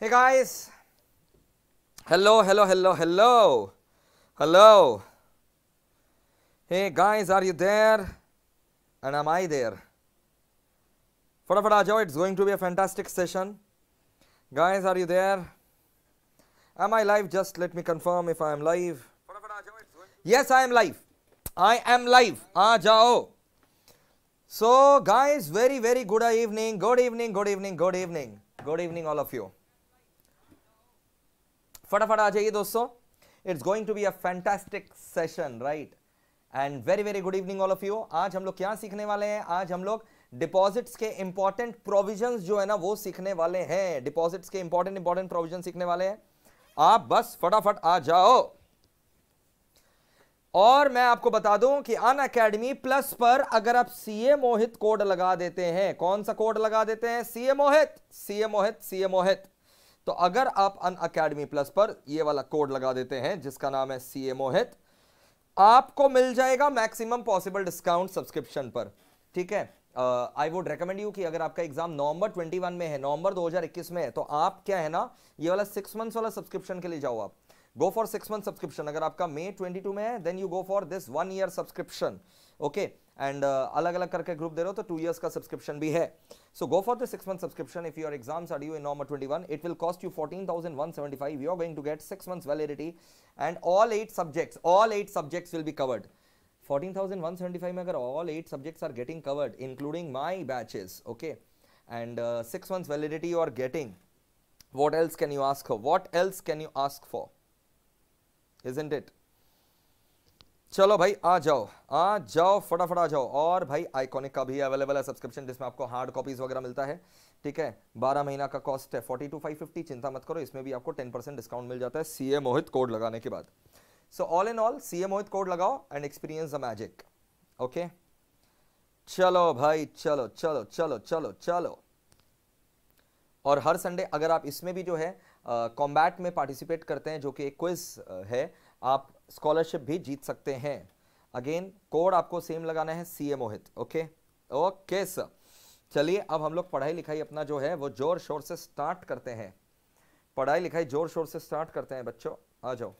Hey guys. Hello, hello, hello, hello. Hello. Hey guys, are you there? And am I there? Fatafata Ajo, it's going to be a fantastic session. Guys, are you there? Am I live? Just let me confirm if I am live. Yes, I am live. I am live. Ajao. So guys, very, very good evening. Good evening, good evening, good evening. Good evening, all of you. फटाफट आ जाइए दोस्तों। It's going to be a fantastic session right and very very good evening all of you आज हम लोग क्या सीखने वाले हैं? आज हम लोग डिपॉजिट्स के इंपॉर्टेंट प्रोविज़न जो है ना, वो सीखने वाले हैं। डिपॉजिट्स के इंपॉर्टेंट इंपॉर्टेंट प्रोविज़न सीखने वाले हैं। आप बस फटाफट आ जाओ। और मैं आपको बता दूँ कि अन अकेडमी प्लस पर अगर आप सीए मोहित कोड लगा देते हैं, कौन सा कोड लगा देते हैं? CA Mohit CA Mohit CA Mohit तो अगर आप अन अकेडमी प्लस पर ये वाला कोड लगा देते हैं, जिसका नाम है सीए मोहित आपको मिल जाएगा मैक्सिमम पॉसिबल डिस्काउंट सब्सक्रिप्शन पर। ठीक है? आई वुड रिकमेंड यू कि अगर आपका एग्ज़ाम नवंबर 21 में है, नवंबर 2021 में है तो आप क्या है ना, ये वाला सिक्स मंथ्स वाला सब्सक्रिप्शन के लिए जाओ आप। Go for six month subscription अगर आपका मे 22 में है then you go for this one year subscription okay and uh, अलग अलग करके ग्रुप दे रहे हो तो टू ईयर्स का सब्सक्रिप्शन भी है। So go for the six month subscription if your exam it will cost you fourteen thousand one seventy five you are going to get six months validity and all eight subjects all eight subjects will be covered fourteen thousand one seventy five में अगर all eight subjects are getting covered including my batches okay and six months validity you are getting what else can you ask what else can you ask for is isn't it चलो भाई, आ जाओ आ जाओ, फटाफट आ जाओ। और भाई iconic का भी अवेलेबल है सब्सक्रिप्शन जिसमें आपको हार्ड कॉपीज वगैरह मिलता है, ठीक है? 12 महीना का कॉस्ट है 40 टू 550 चिंता मत करो, इसमें भी आपको 10 परसेंट डिस्काउंट मिल जाता है सीए मोहित कोड लगाने के बाद। So all in all CA Mohit code लगाओ and experience the magic okay चलो भाई, चलो चलो चलो चलो चलो। और हर संडे अगर आप इसमें भी जो है कॉम्बैट में पार्टिसिपेट करते हैं, जो कि एक क्विज है, आप स्कॉलरशिप भी जीत सकते हैं। अगेन कोड आपको सेम लगाना है C A Mohit okay okay sir चलिए, अब हम लोग पढ़ाई लिखाई अपना जो है, वो ज़ोर शोर से स्टार्ट करते हैं। पढ़ाई लिखाई ज़ोर शोर से स्टार्ट करते हैं, बच्चों। आ जाओ।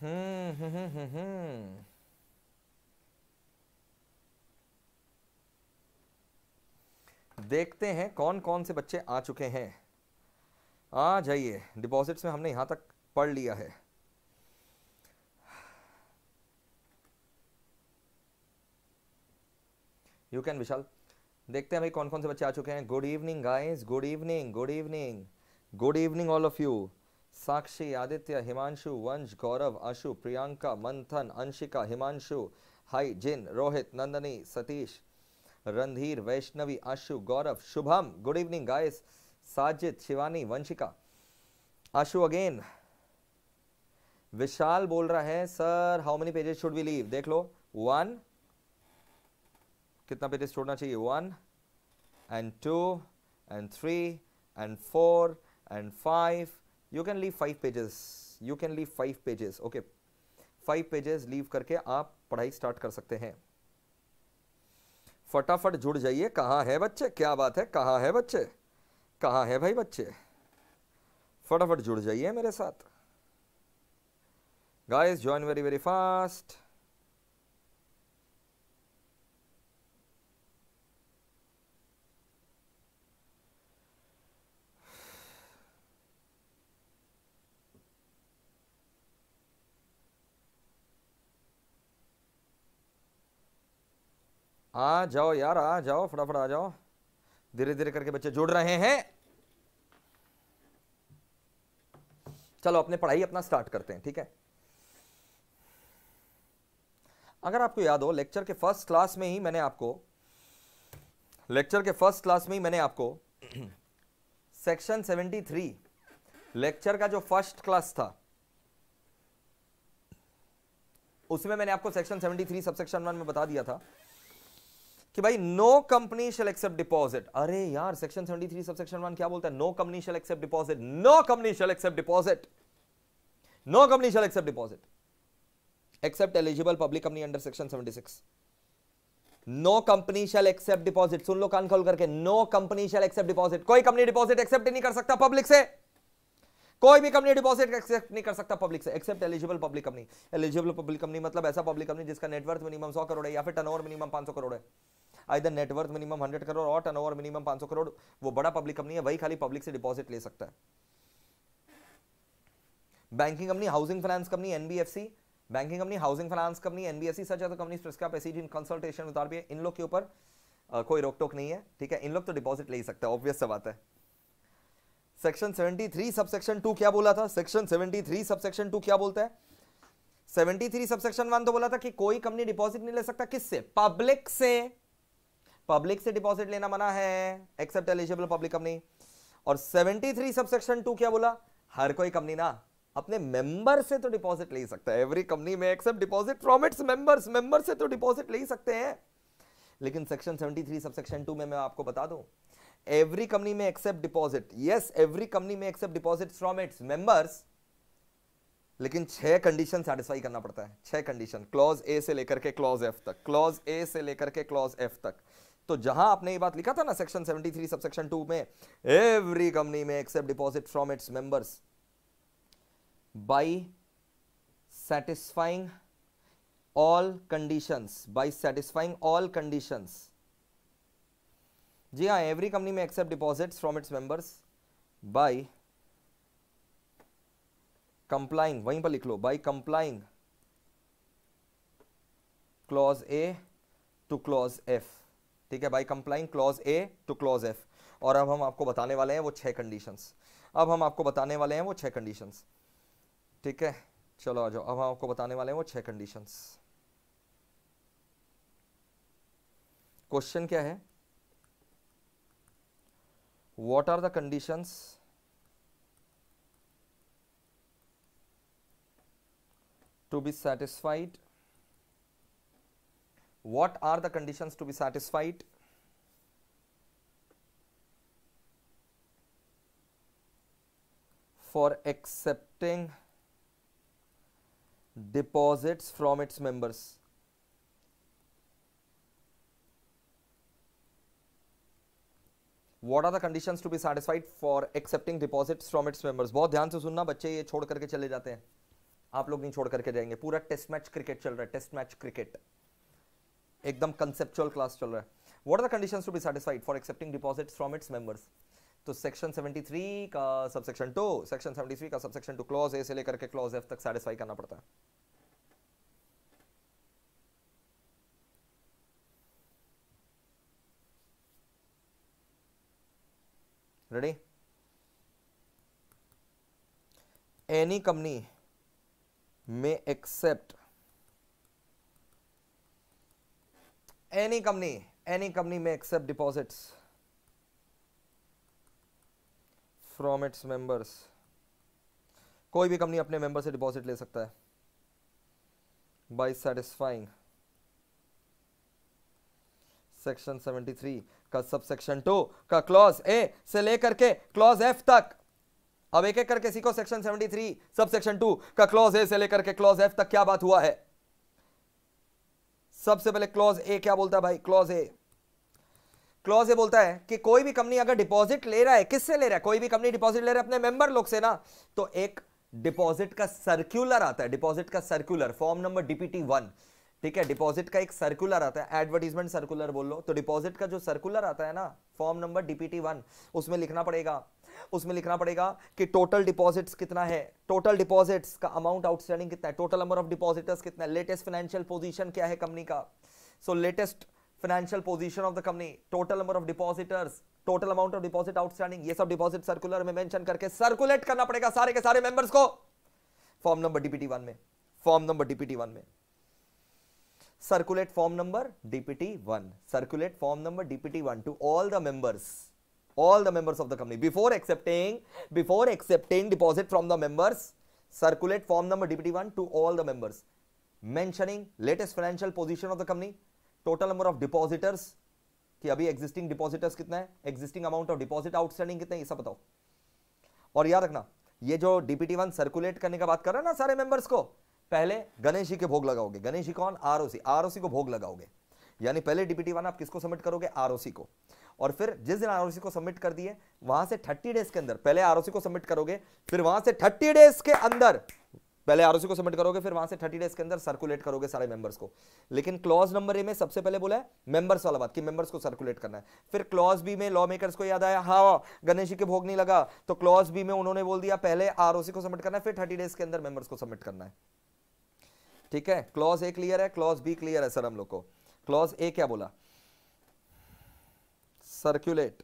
हम्म हम्म हम्म हम्म देखते हैं कौन कौन से बच्चे आ चुके हैं। आ जाइए डिपॉजिट्स में हमने यहाँ तक पढ़ लिया है। यू कैन विशाल देखते हैं भाई कौन कौन से बच्चे आ चुके हैं। Good evening guys good evening good evening good evening all of you Sakshi Aditya Himanshu Vansh Gaurav Ashu Priyanka Manthan Anshika Himanshu hi Jin Rohit Nandni Satish Randhir Vaishnavi Ashu Gaurav Shubham good evening guys Sajid Shivani Vanshika Ashu again Vishal बोल रहा है, sir how many pages should we leave देख लो one कितना pages छोड़ना चाहिए? One and two and three and four and five you can leave five pages you can leave five pages okay five pages leave करके आप पढ़ाई start कर सकते हैं। फटाफट जुड़ जाइए। कहाँ है बच्चे? क्या बात है? कहाँ है बच्चे? कहाँ है भाई बच्चे? फटाफट जुड़ जाइए मेरे साथ। Guys, join very very fast. आ जाओ यार, आ जाओ, फटाफट आ जाओ। धीरे धीरे करके बच्चे जुड़ रहे हैं। चलो, अपने पढ़ाई अपना स्टार्ट करते हैं, ठीक है? अगर आपको याद हो लेक्चर के फ़र्स्ट क्लास में ही मैंने आपको लेक्चर के फ़र्स्ट क्लास में ही मैंने आपको सेक्शन 73 लेक्चर का जो फ़र्स्ट क्लास था, उसमें मैंने आपको सेक्शन 73 सबसेक्शन वन में बता दिया था कि भाई no company shall accept deposit अरे यार सेक्शन 73 सबसेक्शन वन क्या बोलता है? No company shall accept deposit no company shall accept deposit no company shall accept deposit except eligible public company under section 76 no company shall accept deposit सुन लो कान खोल करके no company shall accept deposit कोई company deposit accept नहीं कर सकता public से। कोई भी कंपनी डिपॉजिट एक्सेप्ट नहीं कर सकता पब्लिक से। Except eligible public company eligible public company मतलब ऐसा पब्लिक कंपनी जिसका नेटवर्थ मिनिमम सौ करोड़ है या फिर टर्नओवर मिनिमम पाँच सौ करोड़ है। Either net worth minimum hundred crore और टर्नओवर मिनिमम पाँच सौ करोड़, वो बड़ा पब्लिक कंपनी है, वही खाली पब्लिक से डिपॉजिट ले सकता है। Banking company housing finance company NBFC banking company housing finance company NBFC such other company prescribe as is in consultation with RBI इन लोग के ऊपर कोई रोक टोक नहीं है, ठीक है? इन लोग तो डिपॉजिट ले ही सकते हैं ऑब्वियस बात है। सेक्शन 73 सबसेक्शन 2 क्या बोला था? सेक्शन 73 सबसेक्शन 2 क्या बोलता है? 73 सबसेक्शन 1 तो बोला था कि कोई कंपनी डिपॉजिट नहीं ले सकता। किससे? पब्लिक से। पब्लिक से डिपॉजिट लेना मना है। एक्सेप्ट एलिजिबल पब्लिक कंपनी और 73 सबसेक्शन 2 क्या बोला? हर कोई कंपनी ना। अपने मेंबर से तो डिपॉजिट ले सकता है। Every company may accept deposit from its members member से तो डिपॉजिट ले सकते हैं। लेकिन सेक्शन 73 सबसेक्शन 2 में मैं आपको बता दूँ, every company may accept deposit yes, every company may accept deposits from its members, लेकिन छह कंडीशन सेटिस्फाई करना पड़ता है। छह कंडीशन क्लॉज ए से लेकर के क्लॉज एफ़ तक। क्लॉज ए से लेकर के क्लॉज एफ़ तक। तो जहाँ आपने ये बात लिखा था ना सेक्शन 73 सबसेक्शन 2 में every company may accept deposit from its members by satisfying all conditions, by satisfying all conditions. जी हाँ every company may accept deposits from its members by complying वहीं पर लिख लो by complying clause A to clause F ठीक है by complying clause A to clause F और अब हम आपको बताने वाले हैं वो छह कंडीशंस अब हम आपको बताने वाले हैं वो छह कंडीशंस ठीक है? चलो आ जाओ। अब हम आपको बताने वाले हैं वो छह कंडीशंस क्वेश्चन क्या है? What are the conditions to be satisfied what are the conditions to be satisfied for accepting deposits from its members. What are the condition to be satisfied for accepting deposits from its members बहुत ध्यान से सुनना, बच्चे ये छोड़ करके चले जाते हैं। आप लोग नहीं छोड़ करके जाएँगे। पूरा टेस्ट मैच क्रिकेट चल रहा है टेस्ट मैच क्रिकेट एकदम कंसेप्चुअल क्लास चल रहा है। What are the condition to be satisfied for accepting deposit from its members तो सेक्शन 73 का सबसेक्शन टू सेक्शन 73 का सबसेक्शन टू क्लॉज ए से लेकर के क्लॉज एफ़ तक सेटिस्फाई करना पड़ता है। Ready any company may accept any company any company may accept deposits from its members कोई भी कंपनी अपने मेंबर से डिपॉजिट ले सकता है। बाय सेटिस्फाइंग सेक्शन 73 का सब सेक्शन टू का क्लॉज ए से लेकर के क्लॉज एफ़ तक। अब एक एक करके सीखो सेक्शन 73 सब सेक्शन टू का क्लॉज ए से लेकर के क्लॉज एफ़ तक क्या बात हुआ है? सबसे पहले क्लॉज ए क्या बोलता है भाई? क्लॉज ए क्लॉज ए बोलता है कि कोई भी कंपनी अगर डिपॉजिट ले रहा है, किससे ले रहा है? कोई भी कंपनी डिपॉजिट ले रहा है अपने मेंबर लोग से ना तो एक डिपॉजिट का सर्कुलर आता है, डिपॉजिट का circular form number DPT one ठीक है? डिपॉजिट का एक सर्कुलर आता है एडवर्टीजमेंट सर्कुलर बोल लो तो डिपॉजिट का जो सर्कुलर आता है ना फॉर्म नंबर डीपीटी वन उसमें लिखना पड़ेगा, उसमें लिखना पड़ेगा कि टोटल डिपॉजिट्स कितना है टोटल डिपॉजिट्स का अमाउंट आउटस्टैंडिंग कितना है टोटल नंबर ऑफ़ डिपॉजिटर्स कितना है लेटेस्ट फाइनेंशियल पोजीशन क्या है कंपनी का? So latest financial position of the company total number of depositors total amount of deposit outstanding ये सब डिपॉजिट सर्कुलर में मेंशन करके सर्कुलेट करना पड़ेगा सारे के सारे मेंबर्स को फॉर्म नंबर डीपीटी वन में फॉर्म नंबर डीपीटी वन में circulate form number dpt1 circulate form number dpt1 to all the members all the members of the company before accepting before accepting deposit from the members circulate form number dpt1 to all the members mentioning latest financial position of the company total number of depositors, कि अभी existing depositors कितना है? Existing amount of deposit outstanding कितना है? ये सब बताओ। और याद रखना, ये जो डीपीटी वन सर्कुलेट करने का बात कर रहा है ना सारे मेंबर्स को, पहले गणेश जी के भोग लगाओगे। गणेश जी कौन? आरओसी आरओसी को भोग लगाओगे। यानी पहले डीपीटी वन आप किसको सबमिट करोगे? आरओसी को। और फिर जिस दिन आरओसी को सबमिट कर दिए, वहाँ से 30 डेज़ के अंदर, पहले आरओसी को सबमिट करोगे, फिर वहाँ से 30 डेज़ के अंदर पहले आरओसी को सबमिट करोगे, फिर वहाँ से 30 डेज़ के अंदर सर्कुलेट करोगे सारे मेंबर्स को। लेकिन क्लॉज नंबर ए में सबसे पहले बोला है मेंबर्स वाला बात, कि मेंबर्स को सर्कुलेट करना है। फिर क्लॉज बी में लॉ मेकर्स को याद आया हाँ गणेश जी के भोग नहीं लगा तो क्लॉज बी में उन्होंने बोल दिया, पहले आरओसी को सबमिट करना है, फिर थर्टी डेज़ के अंदर मेंबर्स को सबमिट करना है। ठीक है? क्लॉज ए क्लियर है क्लॉज बी क्लियर है सर हम लोग को। क्लॉज ए क्या बोला? Circulate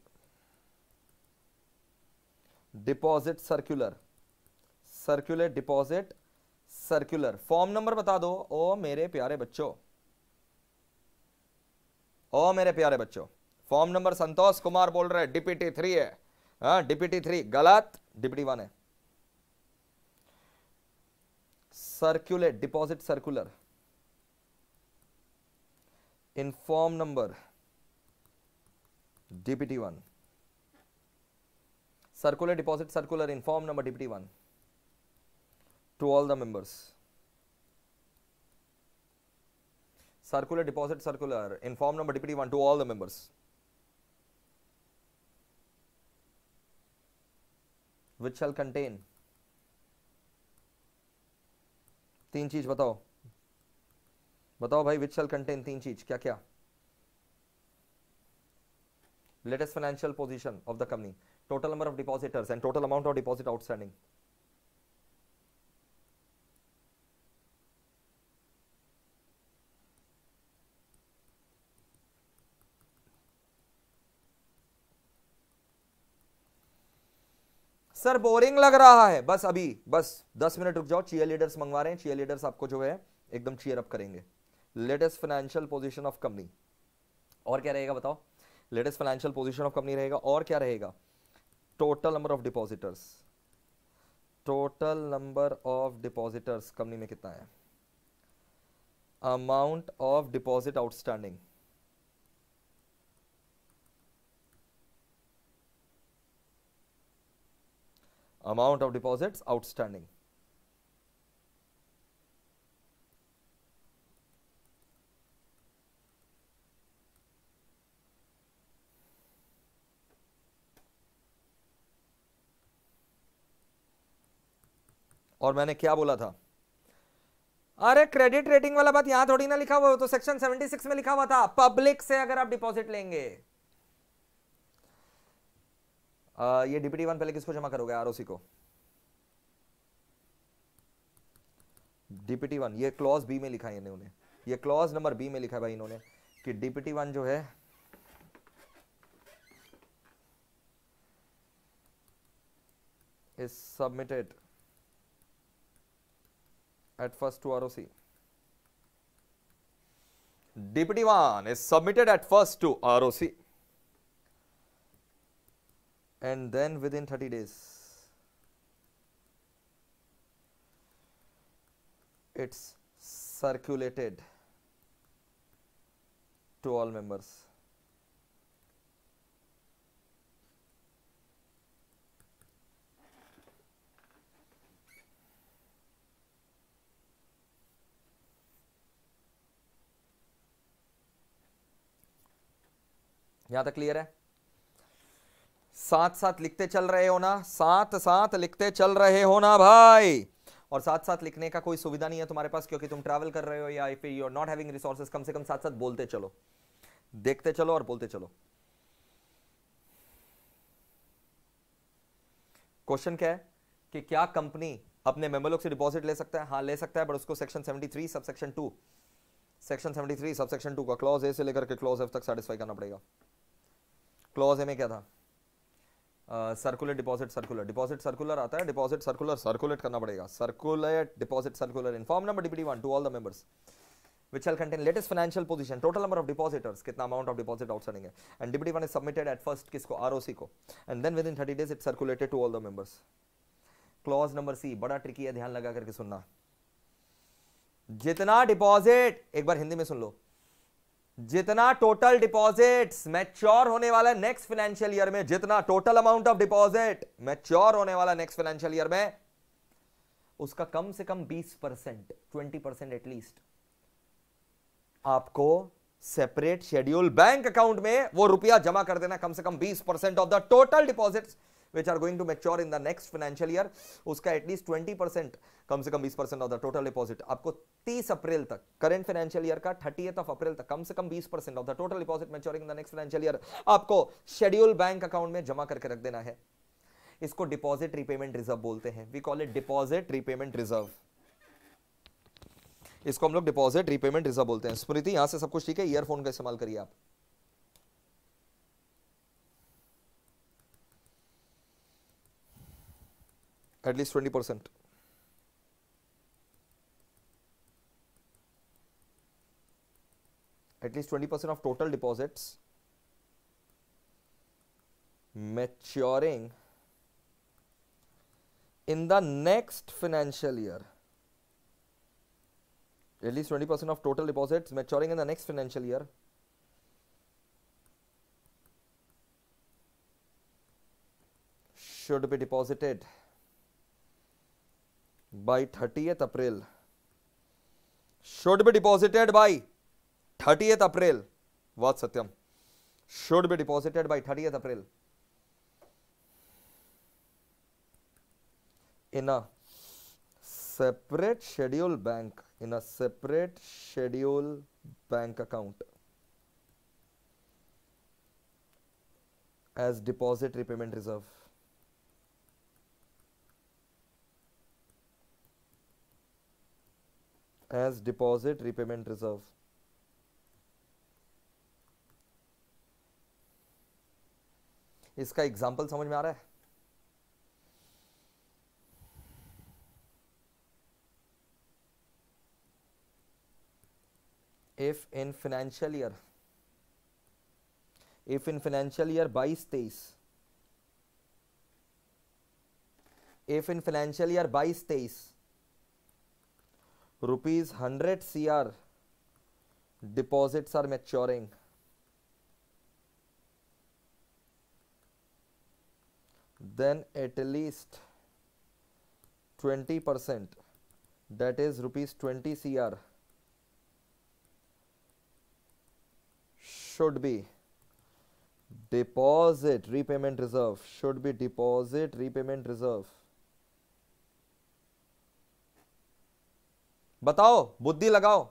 deposit circular circulate deposit circular form number बता दो। ओ मेरे प्यारे बच्चों। ओ मेरे प्यारे बच्चों। फॉर्म नंबर संतोष कुमार बोल रहे डीपीटी थ्री है। हाँ डीपीटी थ्री गलत। डीपीटी वन है। Circulate deposit circular in form number DPT one circular, deposit circular in number number DPT1 to all the members. Circular deposit circular in form number DPT1 to all the members. Which shall contain तीन चीज़ बताओ बताओ भाई विच शैल contain तीन चीज़ क्या क्या latest financial position of the company total number of depositors and total amount of deposit outstanding. Sir boring लग रहा है। बस अभी, बस 10 मिनट रुक जाओ चीयर लीडर्स मंगवा रहे हैं। चीयर लीडर्स आपको जो है, एकदम चीयर अप करेंगे। Latest financial position of company और क्या रहेगा बताओ? Latest financial position of company रहेगा। और क्या रहेगा? Total number of depositors total number of depositors company में कितना है? Amount of deposit outstanding amount of deposits outstanding और मैंने क्या बोला था? अरे क्रेडिट रेटिंग वाला बात यहाँ थोड़ी ना लिखा हुआ तो सेक्शन 76 में लिखा हुआ था। पब्लिक से अगर आप डिपॉजिट लेंगे। ये डीपीटी वन पहले किसको जमा करोगे? आरओसी को। डीपीटी वन ये क्लॉज बी में लिखा है इन्होंने। ये क्लॉज नंबर बी में लिखा है भाई इन्होंने कि डीपीटी वन जो है is submitted at first to ROC. DPT 1 is submitted at first to ROC and then within 30 days it's circulated to all members. यहां तक क्लियर है साथ साथ लिखते चल रहे हो ना? साथ साथ लिखते चल रहे हो ना भाई? और साथ साथ लिखने का कोई सुविधा नहीं है तुम्हारे पास क्योंकि तुम ट्रैवल कर रहे हो या if you are not having resources कम से कम साथ साथ बोलते चलो। देखते चलो और बोलते चलो। क्वेश्चन क्या है? कि क्या कंपनी अपने मेमोलोग से डिपॉजिट ले सकता है? हाँ ले सकता है बट उसको section 73 sub section two section 73 sub section two का क्लॉज ए से लेकर के क्लॉज एफ़ तक सेटिस्फाई करना पड़ेगा। क्लॉज ए में क्या था? Circulate deposit circular deposit circular आता है डिपॉजिट सर्कुलर सर्कुलेट करना पड़ेगा। Circulate deposit circular in form number DP one to all the members which shall contain latest financial position total number of depositors कितना amount of deposit outstanding and DP one is submitted at first किसको? Are ओसी को. And then within thirty days it circulated to all the members clause number C बड़ा tricky है, ध्यान लगा करके सुनना। जितना डिपॉजिट एक बार हिंदी में सुन लो। जितना टोटल डिपॉजिट मैच्योर होने वाला नेक्स्ट फाइनेंशियल ईयर में, जितना total amount of deposit mature होने वाला नेक्स्ट फाइनेंशियल ईयर में, उसका कम से कम 20 percent twenty percent at least आपको सेपरेट शेड्यूल बैंक अकाउंट में वो रुपया जमा कर देना, कम से कम 20 percent of the total deposits which are going to mature in the next financial year उसका एटलीस्ट 20 परसेंट कम से कम 20 percent of the total deposit आपको 30 अप्रैल तक करंट फाइनेंशियल ईयर का थर्टी ऑफ़ अप्रैल तक कम से कम 20 percent of the total deposit maturing the next financial year आपको शेड्यूल बैंक अकाउंट में जमा करके रख देना है। इसको डिपॉजिट रिपेमेंट रिज़र्व बोलते हैं। We call it deposit repayment reserve इसको हम लोग डिपॉजिट रिपेमेंट रिज़र्व बोलते हैं। स्मृति, यहाँ से सब कुछ ठीक है? ईयरफोन का इस्तेमाल करिए आप। at least 20 percent. At least 20 percent of total deposits maturing in the next financial year. At least 20 percent of total deposits maturing in the next financial year should be deposited by 30th April should be deposited by 30th April what Satyam should be deposited by 30th April in a separate schedule bank in a separate schedule bank account as deposit repayment reserve as deposit repayment reserve इसका example समझ में आ रहा है? If in financial year if in financial year 22 23 if in financial year 22 23 rupees 100 cr deposits are maturing. Then at least 20 percent that is rupees 20 cr should be deposit repayment reserve should be deposit repayment reserve बताओ, बुद्धि लगाओ।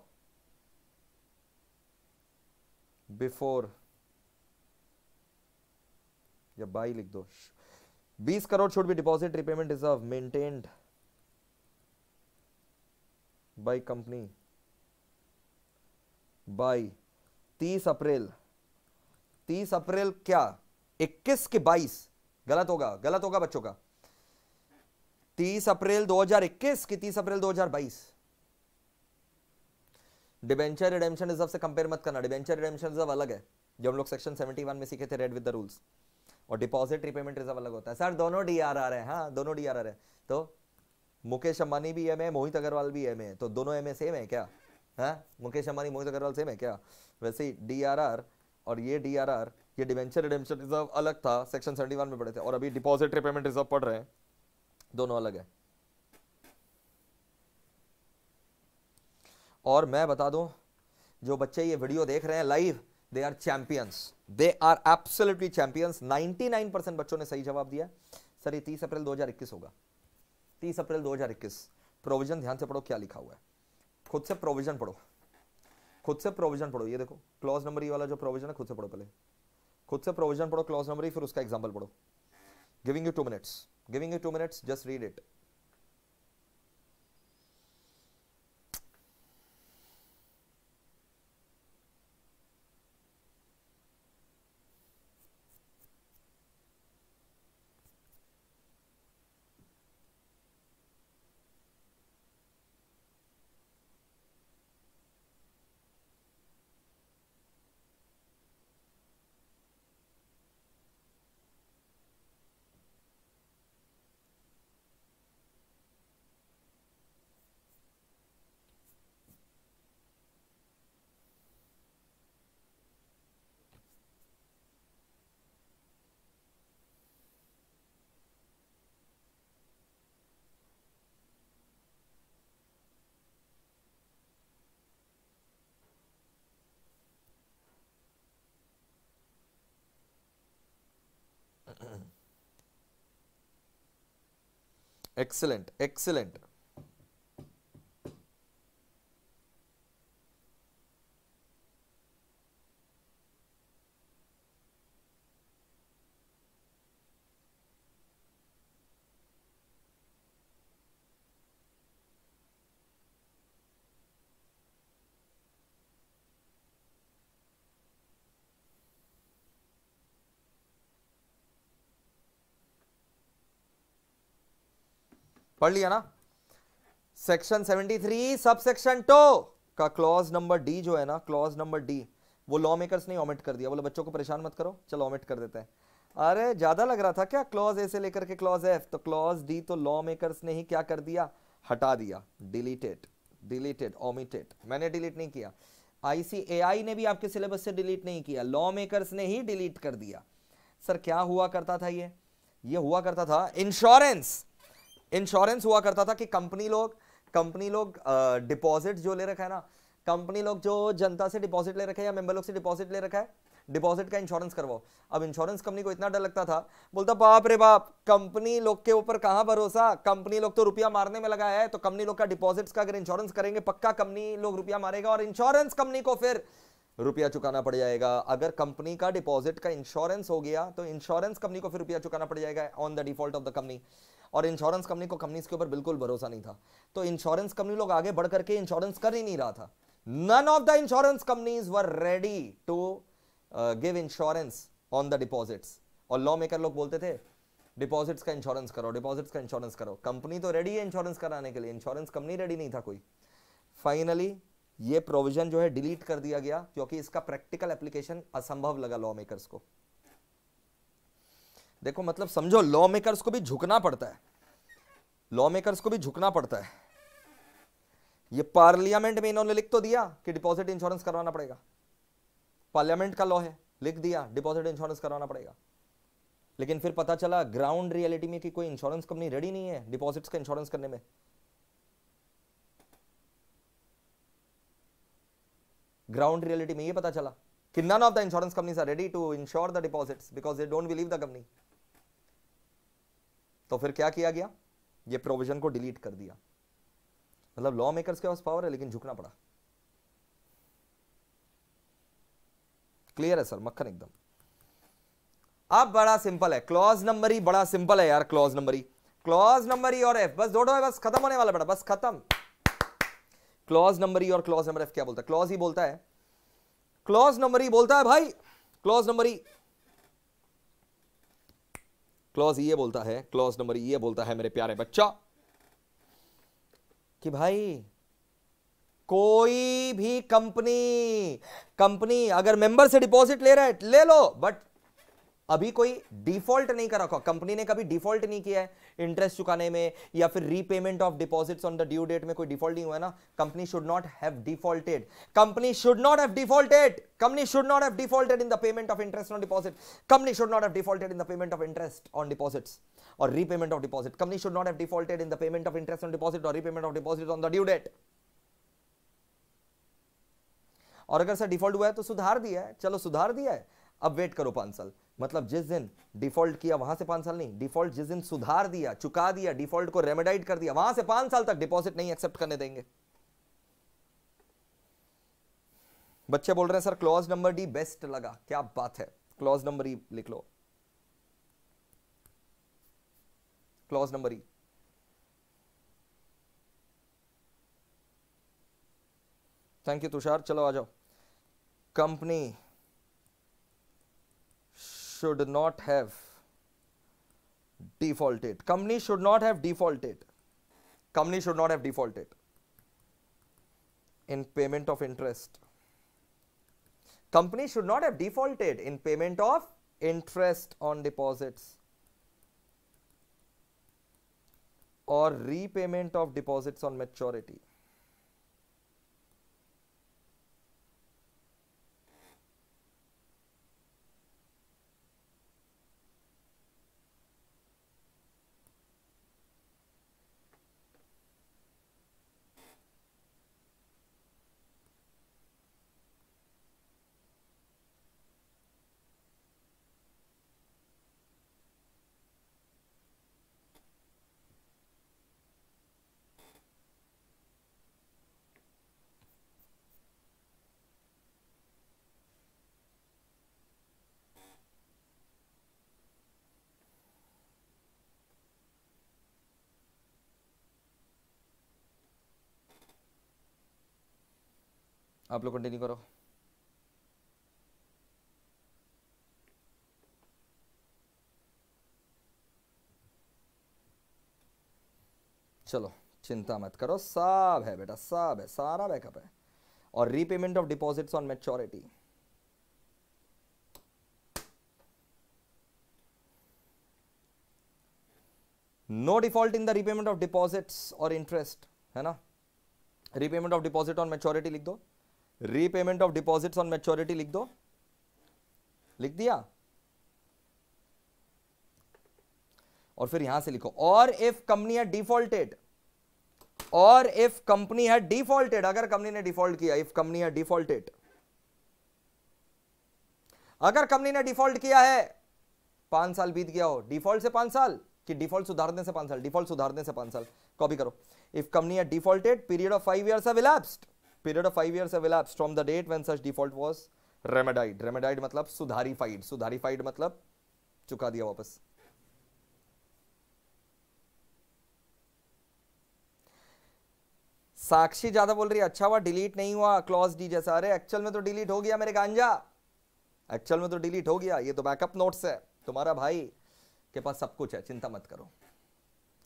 Before या by लिख दो। 20 crore should be deposit repayment reserve maintained by company by 30 April. 30 April क्या? 21 के 22 गलत होगा गलत होगा बच्चों का। 30 अप्रैल 2021 की 30 अप्रैल 2022 डिबेंचर रिडेम्पशन रिज़र्व से कंपेयर मत करना। डिबेंचर रिडेम्पशन रिज़र्व अलग है, जो हम लोग सेक्शन 71 में सीखे थे रेड विद द रूल्स और डिपॉजिट रिपेमेंट रिज़र्व अलग होता है। सर दोनों डी आर आर है। हाँ दोनों डी आर आर है। तो मुकेश अंबानी भी एम है मोहित अग्रवाल भी एम है तो दोनों एम ए सेम है क्या? हाँ? मुकेश अंबानी, मोहित अग्रवाल सेम है क्या? वैसे ही डी आर आर और ये डी आर आर ये डिवेंचर रिडेम्पशन रिज़र्व अलग था सेक्शन सेवेंटी वन में पढ़े थे। और अभी डिपॉजिट रिपेमेंट रिज़र्व पढ़ रहे हैं। दोनों अलग है। और मैं बता दूँ, जो बच्चे ये वीडियो देख रहे हैं live they are champions they are absolutely champions 99 percent बच्चों ने सही जवाब दिया। सर, ये 30 अप्रैल 2021 होगा। 30 अप्रैल 2021 प्रोविज़न ध्यान से पढ़ो क्या लिखा हुआ है। खुद से प्रोविज़न पढ़ो। खुद से प्रोविज़न पढ़ो। ये देखो क्लॉज नंबर ये वाला जो प्रोविज़न है, खुद से पढ़ो पहले। खुद से प्रोविज़न पढ़ो क्लॉज नंबर फिर उसका एग्ज़ाम्पल पढ़ो। Giving you two minutes giving you two minutes just read it excellent excellent पढ़ लिया ना? सेक्शन 73 सब सेक्शन टू का क्लॉज नंबर डी जो है ना क्लॉज नंबर डी वो लॉ मेकर्स ने ऑमिट कर दिया। बोले, बच्चों को परेशान मत करो, चलो ऑमिट कर देते हैं। अरे, ज़्यादा लग रहा था क्या? क्लॉज ए से लेकर के क्लॉज एफ़ तो क्लॉज डी तो लॉ मेकर्स ने ही क्या कर दिया? हटा दिया। डिलीटेड डिलीटेड ओमिटेड मैंने डिलीट नहीं किया। आईसीएआई ने भी आपके सिलेबस से डिलीट नहीं किया। लॉ मेकर्स ने ही डिलीट कर दिया। सर, क्या हुआ करता था ये? ये हुआ करता था इंश्योरेंस इंश्योरेंस हुआ करता था कि कंपनी लोग कंपनी लोग डिपॉजिट जो ले रखा है ना कंपनी लोग जो जनता से डिपॉजिट ले रखा या मेंबर लोग से डिपॉजिट ले रखा है डिपॉजिट का इंश्योरेंस करवाओ। अब इंश्योरेंस कंपनी को इतना डर लगता था, बोलता, बाप रे बाप कंपनी लोग के ऊपर कहाँ भरोसा? कंपनी लोग तो रुपया मारने में लगा है तो कंपनी लोग का डिपॉजिट्स का अगर इंश्योरेंस करेंगे, पक्का कंपनी लोग रुपया मारेगा और इंश्योरेंस कंपनी को फिर रुपया चुकाना पड़ जाएगा। अगर कंपनी का डिपॉजिट का इंश्योरेंस हो गया तो इंश्योरेंस कंपनी को फिर रुपया चुकाना पड़ जाएगा on the default of the company और इंश्योरेंस कंपनी को कंपनी के ऊपर बिल्कुल भरोसा नहीं था। तो इंश्योरेंस कंपनी लोग आगे बढ़ करके इंश्योरेंस कर ही नहीं रहा था। None of the insurance companies were ready to give insurance on the deposits और लॉ मेकर लोग बोलते थे डिपॉजिट्स का इंश्योरेंस करो डिपॉजिट्स का इंश्योरेंस करो। कंपनी तो रेडी है इंश्योरेंस कराने के लिए। इंश्योरेंस कंपनी रेडी नहीं था कोई। फाइनली ये प्रोविज़न जो है डिलीट कर दिया गया, क्योंकि इसका प्रैक्टिकल एप्लीकेशन असंभव लगा लॉ मेकर्स को। देखो मतलब समझो लॉ मेकर्स को भी झुकना पड़ता है। लॉ मेकर्स को भी झुकना पड़ता है। ये पार्लियामेंट में इन्होंने लिख तो दिया कि डिपॉजिट इंश्योरेंस करवाना पड़ेगा। पार्लियामेंट का लॉ है, लिख दिया डिपॉजिट इंश्योरेंस करवाना पड़ेगा। लेकिन फिर पता चला ग्राउंड रियलिटी में कि कोई इंश्योरेंस कंपनी रेडी नहीं है डिपॉजिट्स का इंश्योरेंस करने में। ग्राउंड रियलिटी में ये पता चला, कि none of the insurance companies are ready to insure the deposits because they don't believe the company तो फिर क्या किया गया? ये प्रोविज़न को डिलीट कर दिया। मतलब लॉ मेकर्स के पास पावर है, लेकिन झुकना पड़ा। क्लियर है सर मक्खन एकदम। अब बड़ा सिंपल है। क्लॉज नंबर ही बड़ा सिंपल है यार clause number E. Clause number E और एफ़ बस है, बस खत्म होने वाला बेटा, बस खत्म। क्लॉज नंबर ई और क्लॉज नंबर एफ़ क्या बोलता है? क्लॉज ही बोलता है। क्लॉज नंबर ई बोलता है, भाई। क्लॉज नंबर ई क्लॉज ये बोलता है क्लॉज नंबर ये बोलता है मेरे प्यारे बच्चा, कि भाई, कोई भी कंपनी कंपनी अगर मेंबर से डिपॉजिट ले रहा है, ले लो बट अभी कोई डिफ़ॉल्ट नहीं कर रखा कंपनी ने कभी डिफ़ॉल्ट नहीं किया है इंटरेस्ट चुकाने में या फिर repayment of deposits on the due date में कोई डिफ़ॉल्ट नहीं हुआ ना? Company should not have defaulted company should not have defaulted company should not have defaulted in the payment of interest on deposit company should not have defaulted in the payment of interest on deposits और repayment of deposit company should not have defaulted in the payment of interest on deposit और repayment of deposit on the due date और अगर sir default हुआ है तो सुधार दिया है। चलो सुधार दिया है। अब वेट करो पाँच साल। मतलब जिस दिन डिफ़ॉल्ट किया, वहाँ से पाँच साल नहीं डिफ़ॉल्ट जिस दिन सुधार दिया, चुका दिया डिफ़ॉल्ट को रेमेडाइट कर दिया, वहाँ से पाँच साल तक डिपॉजिट नहीं एक्सेप्ट करने देंगे। बच्चे बोल रहे हैं, sir clause number D best लगा। क्या बात है। क्लॉज नंबर ई लिख लो। Clause number E thank you Tushar. चलो आ जाओ। Company should not have defaulted. Company should not have defaulted. Company should not have defaulted in payment of interest. Company should not have defaulted in payment of interest on deposits or repayment of deposits on maturity. आप लोग continue करो। चलो, चिंता मत करो सब है बेटा सब है, सारा बैकअप है। और repayment of deposits on maturity no default in the repayment of deposits और इंटरेस्ट है ना? Repayment of deposit on maturity लिख दो। Repayment of deposits on maturity लिख दो। लिख दिया? और फिर यहाँ से लिखो, और इफ़ कंपनी है डिफॉल्टेड और इफ़ कंपनी है डिफॉल्टेड अगर कंपनी ने डिफ़ॉल्ट किया इफ़ कंपनी है डिफॉल्टेड अगर कंपनी ने डिफ़ॉल्ट किया है, पाँच साल बीत गया हो डिफ़ॉल्ट से पाँच साल कि डिफ़ॉल्ट सुधारने से पाँच साल? डिफ़ॉल्ट सुधारने से पाँच साल। कॉपी करो। If company has defaulted period of five years have period of five years have elapsed from the date when such default was remedied remedied मतलब सुधारीफाइड सुधारीफाइड मतलब चुका दिया वापस. साक्षी ज़्यादा बोल रही है अच्छा हुआ डिलीट नहीं हुआ क्लॉज डी जैसा। अरे एक्चुअल में तो डिलीट हो गया मेरे गांजा। एक्चुअल में तो डिलीट हो गया। ये तो बैकअप नोट्स है। तुम्हारा भाई के पास सब कुछ है, चिंता मत करो।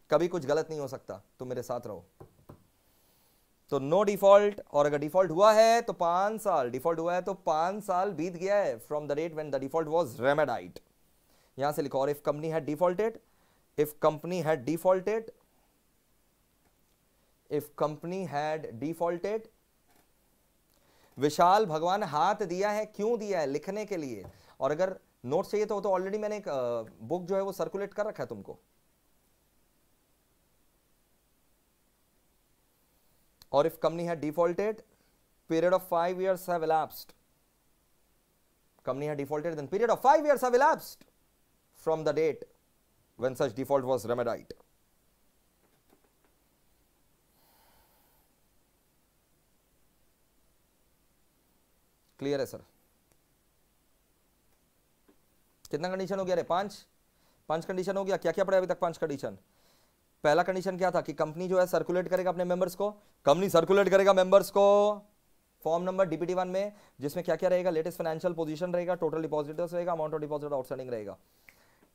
कभी कुछ गलत नहीं हो सकता। तुम मेरे साथ रहो। तो नो डिफ़ॉल्ट और अगर डिफ़ॉल्ट हुआ है तो पाँच साल। डिफ़ॉल्ट हुआ है तो पाँच साल बीत गया है from the date when the default was remedied यहाँ से लिखो, और if company had defaulted if company had defaulted if company had defaulted Vishal भगवान हाथ दिया है, क्यों दिया है? लिखने के लिए। और अगर नोट चाहिए तो तो ऑलरेडी मैंने एक बुक जो है वो सर्कुलेट कर रखा है तुमको। और if company has defaulted period of five years have elapsed company had defaulted then period of 5 years have elapsed from the date when such default was remedied clear है सर कितना कंडीशन हो गया रे पाँच पाँच कंडीशन हो गया क्या क्या पड़ा अभी तक पाँच कंडीशन पहला कंडीशन क्या था कि कंपनी जो है सर्कुलेट करेगा अपने मेंबर्स को? कंपनी सर्कुलेट करेगा मेंबर्स को। फॉर्म नंबर डीपीटी वन में, जिसमें क्या क्या रहेगा? लेटेस्ट फाइनेंशियल पोजीशन रहेगा टोटल डिपॉजिटर्स रहेगा अमाउंट ऑफ़ डिपॉजिट आउटस्टैंडिंग रहेगा।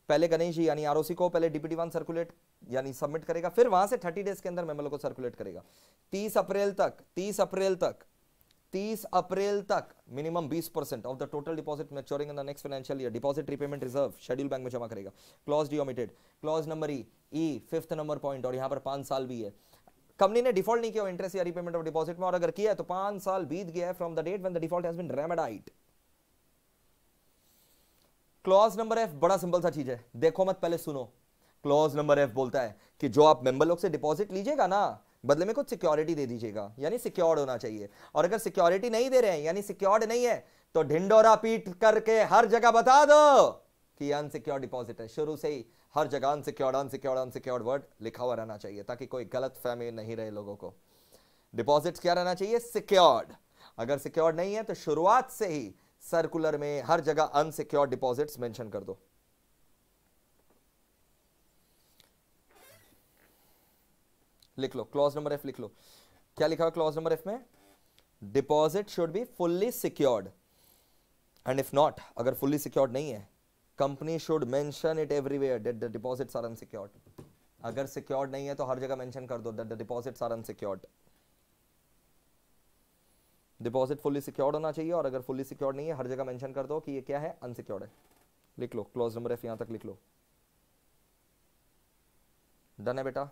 पहले गणेश जी, यानी आरओसी को पहले डीपीटी वन सर्कुलेट यानी सबमिट करेगा, फिर वहाँ से थर्टी डेज़ के अंदर मेंबर को सर्कुलेट करेगा। तीस अप्रैल तक, तीस अप्रैल तक 30 अप्रैल तक minimum 20 percent of the total deposit maturing in the next financial year deposit repayment reserve schedule bank में जमा करेगा। Clause D omitted clause number E E fifth number point और यहाँ पर पाँच साल भी है। कंपनी ने डिफ़ॉल्ट नहीं किया इंटरेस्ट या रिपेमेंट ऑफ़ डिपॉजिट में, और अगर किया है तो पाँच साल बीत गया है from the date when the default has been remedied clause number F बड़ा सिंपल सा चीज़ है। देखो मत, पहले सुनो। क्लॉज नंबर एफ़ बोलता है कि जो आप मेंबर लोग से डिपॉजिट लीजिएगा ना बदले में कुछ सिक्योरिटी दे दीजिएगा, यानी सिक्योर्ड होना चाहिए। और अगर सिक्योरिटी नहीं दे रहे हैं, यानी सिक्योर्ड नहीं है तो ढिंडोरा पीट करके हर जगह बता दो कि अनसिक्योर्ड डिपॉजिट है। शुरू से ही हर जगह अनसिक्योर्ड अनसिक्योर्ड अनसिक्योर्ड वर्ड लिखा हुआ रहना चाहिए, ताकि कोई गलत फहमी नहीं रहे लोगों को। डिपॉजिट क्या रहना चाहिए? सिक्योर्ड अगर सिक्योर्ड नहीं है तो शुरुआत से ही सर्कुलर में हर जगह अनसिक्योर्ड डिपॉजिट्स मेंशन कर दो। लिख लो क्लॉज नंबर एफ़ लिख लो। क्या लिखा क्लॉज नंबर एफ़ में? Deposit should be fully secured and if not अगर फुल्ली सिक्योर्ड नहीं है company should mention it everywhere that the deposits are unsecured अगर सिक्योर्ड नहीं है तो हर जगह मेंशन कर दो that the deposits are unsecured deposit fully secured होना चाहिए और अगर फुल्ली सिक्योर्ड नहीं है, हर जगह मेंशन कर दो कि ये क्या है? अनसिक्योर्ड है। लिख लो क्लोज नंबर एफ़ यहाँ तक लिख लो। डन है बेटा?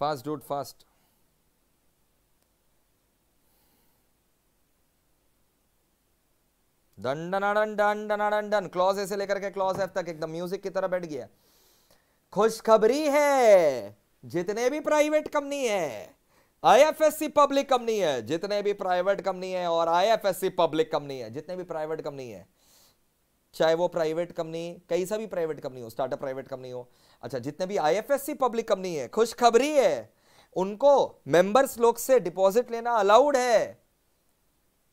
Fast, dude, fast. Done done done done done done done clause A से लेकर के क्लॉज एफ़ तक एकदम म्यूज़िक की तरह बैठ गया। खुशखबरी है। जितने भी प्राइवेट कंपनी है आईएफएससी पब्लिक कंपनी है। जितने भी प्राइवेट कंपनी है और आईएफएससी पब्लिक कंपनी है। जितने भी प्राइवेट कंपनी है चाहे वो प्राइवेट कंपनी कई सा भी प्राइवेट कंपनी हो स्टार्टअप प्राइवेट कंपनी हो। अच्छा जितने भी आईएफएससी पब्लिक कंपनी है, खुशखबरी है, उनको मेंबर्स लोग से डिपॉजिट लेना अलाउड है।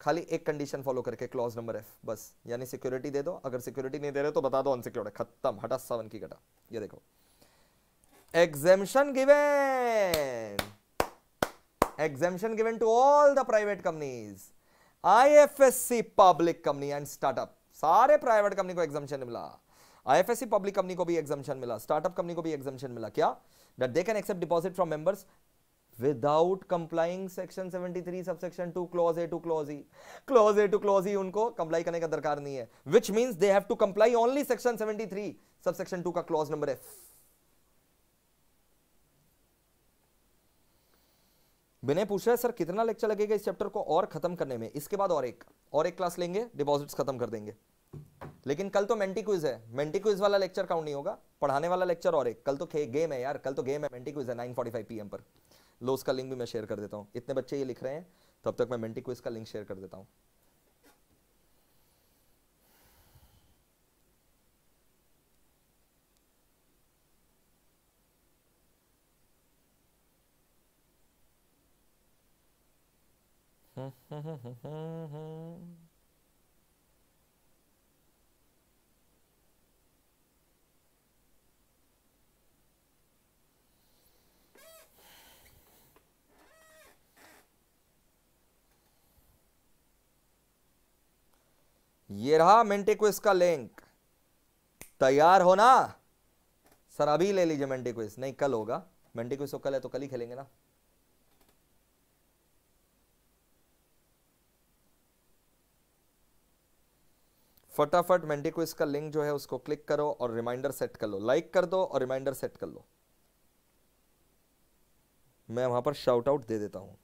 खाली एक कंडीशन फॉलो करके क्लॉज नंबर एफ़ बस। यानी सिक्योरिटी दे दो, अगर सिक्योरिटी नहीं दे रहे तो बता दो अनसिक्योर्ड खत्म, हटा सावन की घटा। ये देखो। Exemption given exemption given to all the private companies ifsc public company and startup सारे प्राइवेट कंपनी को एग्जामेशन मिला। आईएफएससी पब्लिक कंपनी को भी एग्जामेशन मिला स्टार्टअप कंपनी को भी एग्जामेशन मिला। क्या? That they can accept deposit from members without complying section 73 subsection 2 clause A to clause E clause A to clause E उनको कंप्लाई करने का दरकार नहीं है। Which means they have to comply only section 73 subsection 2 का clause number F विनय पूछ रहा है, सर, कितना लेक्चर लगेगा इस चैप्टर को और खत्म करने में? इसके बाद और एक और एक क्लास लेंगे डिपॉजिट्स खत्म कर देंगे। लेकिन कल तो मेंटी क्विज है। मेंटी क्विज वाला लेक्चर काउंट नहीं होगा। पढ़ाने वाला लेक्चर और एक। कल तो गेम है यार। कल तो गेम है मेंटी क्विज है 9:45 पीएम पर। लो उसका लिंक भी मैं शेयर कर देता हूँ। इतने बच्चे ये लिख रहे हैं तब तक मैं मेंटी क्विज का लिंक शेयर कर देता हूँ। ये रहा मेंटे क्विज का लिंक तैयार हो ना? सर, अभी ले लीजिए मेंटे क्विज नहीं, कल होगा। मेंटे क्विज तो कल है तो कल ही खेलेंगे ना? फटाफट मेंडिक्विज का लिंक जो है उसको क्लिक करो और रिमाइंडर सेट कर लो। लाइक कर दो और रिमाइंडर सेट कर लो। मैं वहाँ पर शाउट आउट दे देता हूँ।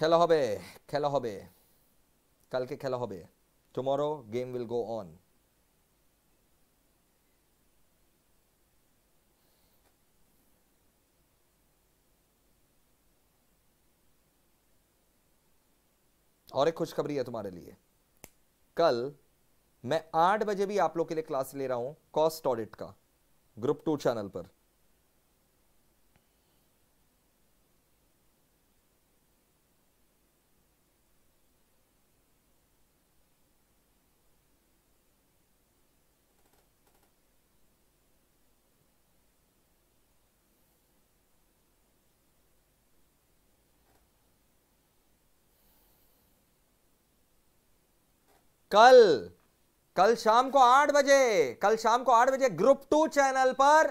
খেলা হবে খেলা হবে কালকে খেলা হবে tomorrow game will go on और एक खुशखबरी है तुम्हारे लिए कल मैं आठ बजे भी आप लोग के लिए क्लास ले रहा हूं कॉस्ट ऑडिट का ग्रुप टू चैनल पर कल कल शाम को आठ बजे, कल शाम को आठ बजे ग्रुप टू चैनल पर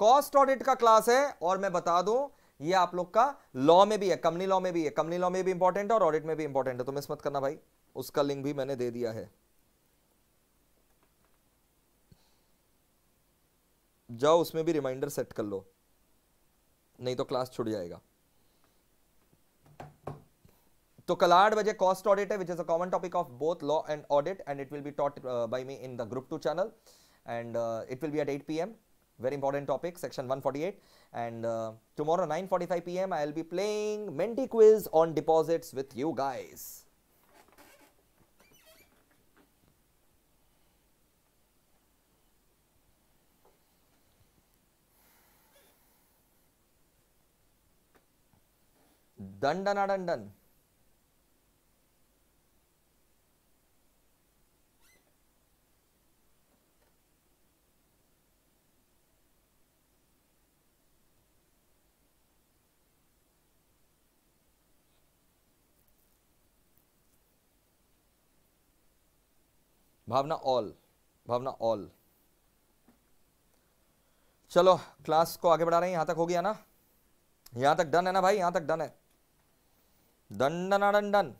कॉस्ट ऑडिट का क्लास है। और मैं बता दूँ, ये आप लोग का लॉ में भी है, कंपनी लॉ में भी है। कंपनी लॉ में भी इंपॉर्टेंट है और ऑडिट में भी इंपॉर्टेंट है। तो मिस मत करना भाई। उसका लिंक भी मैंने दे दिया है। जाओ, उसमें भी रिमाइंडर सेट कर लो। नहीं तो क्लास छुट जाएगा। So Collard was a cost auditor, which is a common topic of both law and audit, and it will be taught uh, by me in the Group 2 channel, and uh, it will be at 8 p.m. Very important topic, section 148. And uh, tomorrow 9:45 p.m. I'll be playing Menti quiz on deposits with you guys. Dandan. Bhavna all Bhavna all चलो class को आगे बढ़ा रहे हैं, यहाँ तक हो गया ना? यहाँ तक डन है ना भाई? यहाँ तक डन है। दंडना डन डन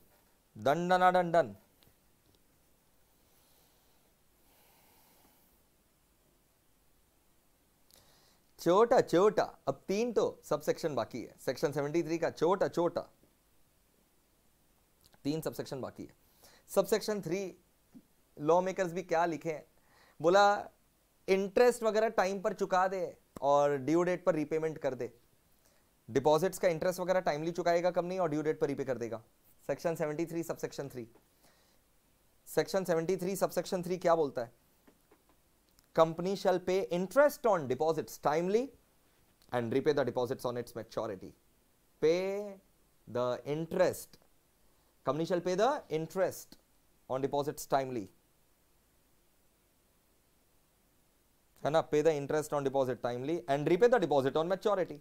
दंडना डन डन छोटा छोटा अब तीन तो सब सेक्शन बाकी है। सेक्शन 73 का छोटा छोटा तीन सब सेक्शन बाकी है। Sub section three law makers भी क्या लिखे बोला इंटरेस्ट वगैरह टाइम पर चुका दे और ड्यू डेट पर रीपेमेंट कर दे। डिपॉजिट्स का इंटरेस्ट वगैरह टाइमली चुकाएगा कब नहीं और ड्यू डेट पर रीपे कर देगा। Section 73 three sub section three section 73 three sub section three क्या बोलता है? Company shall pay interest on deposits timely and repay the deposits on its maturity pay the interest company shall pay the interest on deposits timely है ना? Pay the interest on deposit timely and repay the deposit on maturity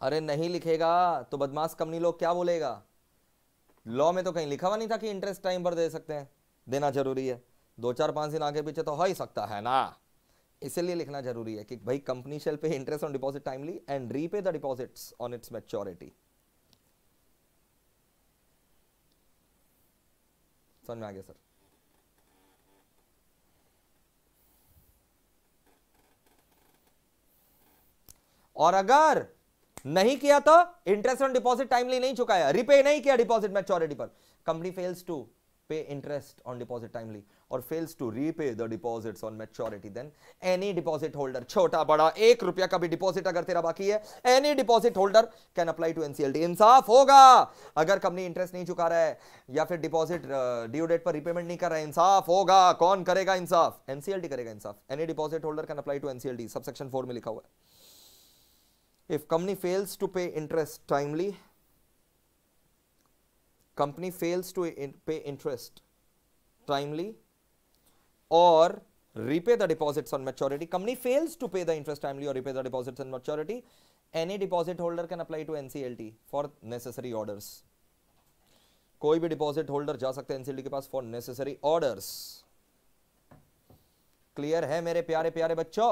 अरे नहीं लिखेगा तो बदमाश company लोग क्या बोलेगा? लॉ में तो कहीं लिखा हुआ नहीं था कि इंटरेस्ट टाइम पर दे सकते हैं। देना ज़रूरी है। दो चार पाँच दिन आगे पीछे तो हो ही सकता है ना? इसलिए लिखना ज़रूरी है कि भाई company shall pay interest on deposit timely and repay the deposits on its maturity समझ में आ गया, सर। और अगर नहीं किया तो इंटरेस्ट ऑन डिपॉजिट टाइमली नहीं चुकाया। रिपे नहीं किया डिपॉजिट मैच्योरिटी पर। Company fails to pay interest on deposit timely और fails to repay the deposits on maturity then any deposit holder छोटा बड़ा, एक रुपया का भी डिपॉजिट अगर तेरा बाकी है any deposit holder can apply to NCLT इंसाफ होगा। अगर कंपनी इंटरेस्ट नहीं चुका रहा है, या फिर डिपॉजिट ड्यू डेट पर रिपेमेंट नहीं कर रहा है, इंसाफ होगा। कौन करेगा इंसाफ? एनसीएलटी करेगा इंसाफ। Any deposit holder can apply to NCLT subsection four में लिखा हुआ है। Company fails to pay interest timely, company fails to in, pay interest timely or repay the deposits on maturity company fails to pay the interest timely or repay the deposits on maturity any deposit holder can apply to nclt for necessary orders कोई भी deposit holder जा सकते हैं NCLT के पास for necessary orders clear है मेरे प्यारे प्यारे बच्चों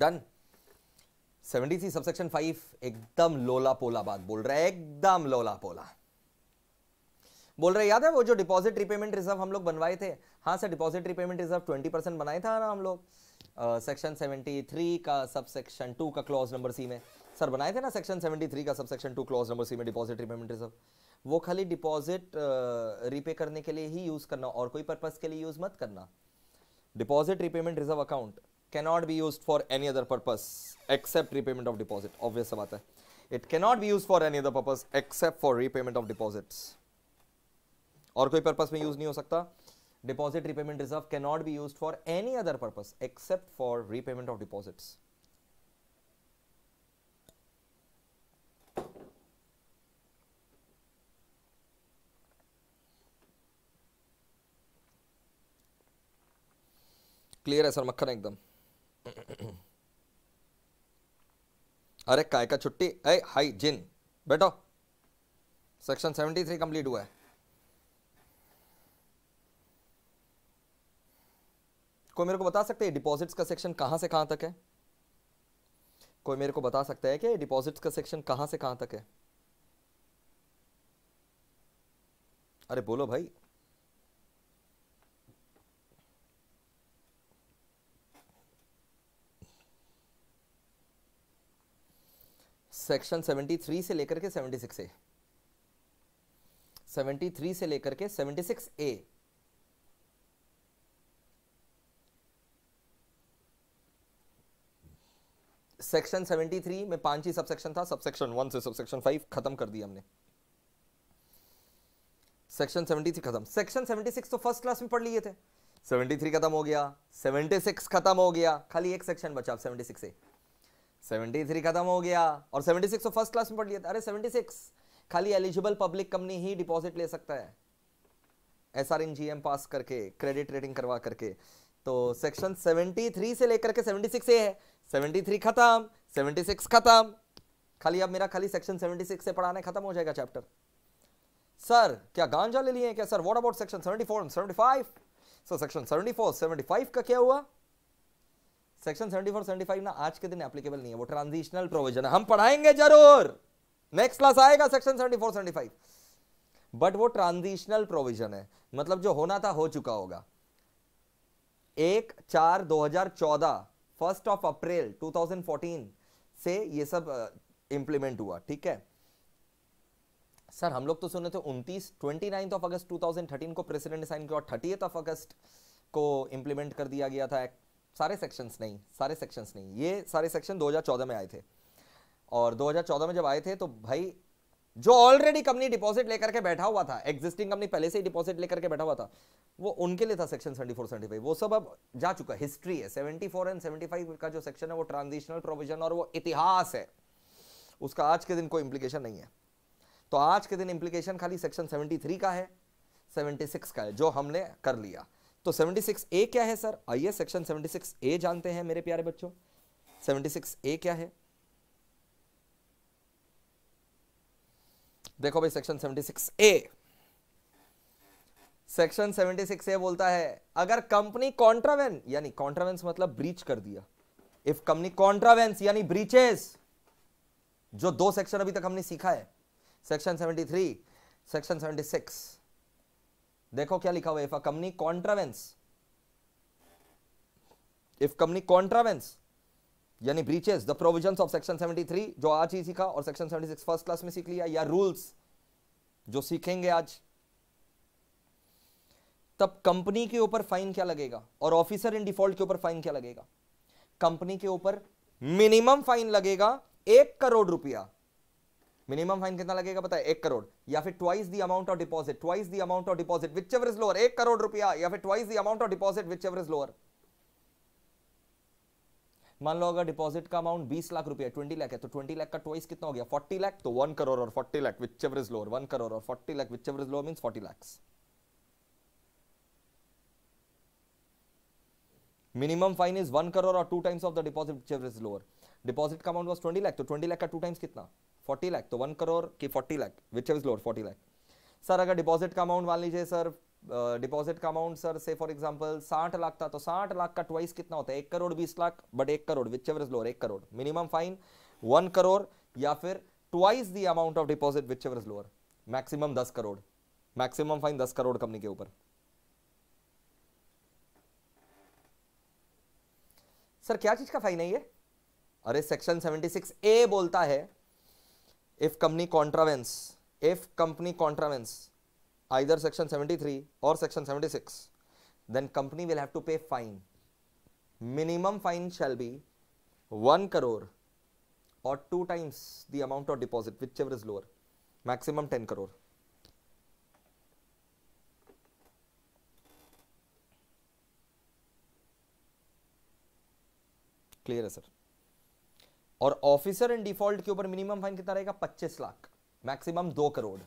done seventy three subsection five एकदम लोला पोला बात बोल रहा है, एकदम लोला पोला बोल रहे याद है वो जो डिपॉजिट रिपेमेंट रिज़र्व हम लोग बनवाए थे? हाँ sir deposit repayment reserve twenty percent बनाए था ना हम लोग। सेक्शन सेवेंटी थ्री का सब सेक्शन टू का क्लॉज नंबर सी में। सर, बनाए थे ना सेक्शन सेवेंटी थ्री का sub section two clause number C में डिपॉजिट रिपेमेंट रिज़र्व वो खाली डिपॉजिट रिपे करने के लिए ही यूज़ करना, और कोई पर्पज के लिए यूज़ मत करना। Deposit repayment reserve account cannot be used for any other purpose except repayment of deposit obvious बात है it cannot be used for any other purpose except for repayment of deposits और कोई purpose में use नहीं हो सकता deposit repayment reserve cannot be used for any other purpose except for repayment of deposits clear है sir मक्खन एकदम अरे, काय का छुट्टी? ए हाई जिन, बैठो। सेक्शन 73 कंप्लीट हुआ है। कोई मेरे को बता सकते हैं डिपॉजिट्स का सेक्शन कहाँ से कहाँ तक है? कोई मेरे को बता सकता है कि डिपॉजिट्स का सेक्शन कहाँ से कहाँ तक है? अरे, बोलो भाई। सेक्शन 73 से लेकर के 76 ए। 73 से लेकर के 76 ए। सेक्शन 73 में पाँच ही सबसेक्शन था, सबसेक्शन वन से सबसेक्शन फाइव खत्म कर दिया हमने। सेक्शन 73 खत्म। सेक्शन 76 तो फ़र्स्ट क्लास में पढ़ लिए थे। 73 खत्म हो गया 76 खत्म हो गया, खाली एक सेक्शन बचा 76 से 73 खत्म हो गया और 76 तो फ़र्स्ट क्लास में पढ़ लिया था। अरे 76 खाली एलिजिबल पब्लिक कंपनी ही डिपॉजिट ले सकता है। एस आर पास करके क्रेडिट रेटिंग करवा करके। तो सेक्शन 73 से लेकर के 76 से है। 73 खत्म 76 खत्म। खाली अब मेरा खाली सेक्शन 76 से पढ़ाने खत्म हो जाएगा चैप्टर सर क्या गांजा ले लिए क्या sir what about section 74 and 75 so section 74 75 का क्या हुआ? सेक्शन 74 75 ना आज के दिन एप्लीकेबल नहीं है, वो ट्रांजिशनल प्रोविज़न है। हम पढ़ाएँगे ज़रूर। नेक्स्ट क्लास आएगा सेक्शन 74 75 बट वो ट्रांजिशनल प्रोविज़न है। मतलब जो होना था, हो चुका होगा। एक, चार 2014 फ़र्स्ट ऑफ़ अप्रैल 2014 से ये सब इंप्लीमेंट हुआ, ठीक है? सर हम लोग तो सुने थे 29 29 ऑफ़ अगस्त 2013 को प्रेसिडेंट साइन किया और थर्टी ऑफ़ अगस्त को इंप्लीमेंट कर दिया गया था सारे सेक्शंस नहीं, सारे सेक्शंस नहीं। ये सारे सेक्शन 2014 में आए थे। और 2014 में जब आए थे तो भाई, जो ऑलरेडी कंपनी डिपॉजिट लेकर के बैठा हुआ था एग्जिस्टिंग कंपनी पहले से ही डिपॉजिट लेकर के बैठा हुआ था, वो उनके लिए था सेक्शन 74 75 वो सब अब जा चुका हिस्ट्री है। 74 एंड 75 का जो सेक्शन है, वो ट्रांजिशनल प्रोविज़न और वो इतिहास है। उसका आज के दिन कोई इंप्लीकेशन नहीं है। तो आज के दिन इंप्लीकेशन खाली सेक्शन 73 का है 76 का है, जो हमने कर लिया। तो 76 ए क्या है सर आइए सेक्शन 76 ए जानते हैं मेरे प्यारे बच्चों। 76 ए क्या है? देखो भाई सेक्शन 76 ए सेक्शन 76 ए बोलता है, अगर कंपनी कॉन्ट्रावेन यानी कॉन्ट्रावेंस मतलब ब्रीच कर दिया। इफ़ कंपनी कॉन्ट्रावेंस यानी ब्रीचेस जो दो सेक्शन अभी तक हमने सीखा है सेक्शन 73 सेक्शन 76 देखो क्या लिखा हुआ if a company contravenes if company contravenes यानी breaches the provision of section 73 जो आज ही सीखा और सेक्शन 76 फ़र्स्ट क्लास में सीख लिया, या रूल्स जो सीखेंगे आज। तब कंपनी के ऊपर फाइन क्या लगेगा और ऑफिसर इन डिफ़ॉल्ट के ऊपर फाइन क्या लगेगा? कंपनी के ऊपर मिनिमम फाइन लगेगा एक करोड़ रुपया। मिनिमम फाइन कितना लगेगा पता है? एक करोड़। या फिर twice the amount of deposit twice the amount of deposit whichever is lower एक करोड़ रुपया, या फिर twice the amount of deposit whichever is lower मान लो अगर डिपॉजिट का अमाउंट 20 लाख रुपया 20 लाख है तो 20 लाख का ट्वाइस कितना हो गया? 40 लाख तो 1 करोड़ और 40 lakh whichever is lower 1 crore और 40 lakh whichever is lower means 40 lakh minimum fine is 1 crore और 2 times of the deposit whichever is lower deposit का अमाउंट वाज 20 लाख तो 20 लाख का 2 टाइम्स कितना? 40 लाख तो 1 करोड़ की 40 lakh which is lower 40 lakh sir अगर deposit का अमाउंट मान लीजिए सर डिपॉजिट का अमाउंट सर से फॉर एग्जांपल 60 लाख था तो 60 लाख का ट्वाइस कितना होता है? एक करोड़ बीस लाख बट एक crore whichever is lower एक crore minimum fine one crore या फिर twice the amount of deposit whichever is lower maximum दस करोड़ मैक्सिमम फाइन दस करोड़ कंपनी के ऊपर. सर क्या चीज़ का फाइन है ये? अरे सेक्शन 76 ए बोलता है if company contravents, if company contravents either section 73 or section 76 then company will have to pay fine. Minimum fine shall be 1 crore or two times the amount of deposit whichever is lower maximum 10 crore. Clear sir? और officer in default के ऊपर minimum fine कितना रहेगा? 25 lakh. Maximum दो crore.